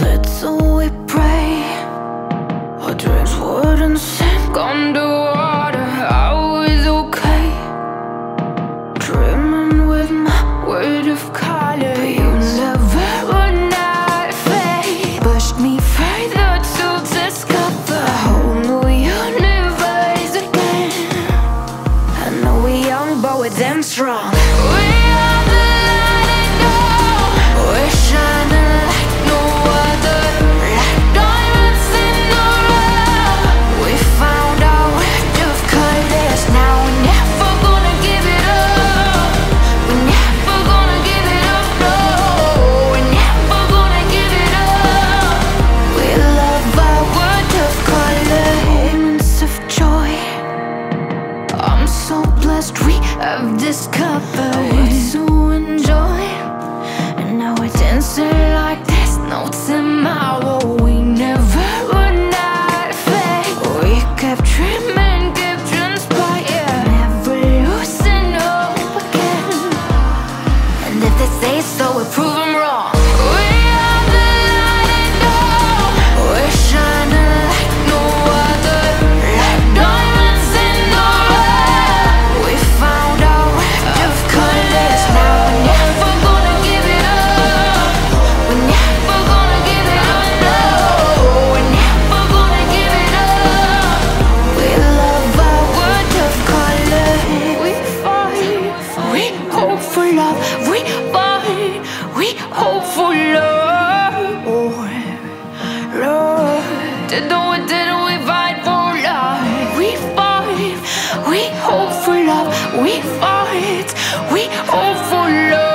That's all we pray. Our dreams wouldn't sink underwater I was okay? Dreaming with my world of color You never would not fade. Me further to discover. A whole new universe again. I know we young but we're damn strong. discovery. hopeful, love, Lord. Didn't we, Didn't we fight for love? We fight, we hope for love. We fight, we hope for love.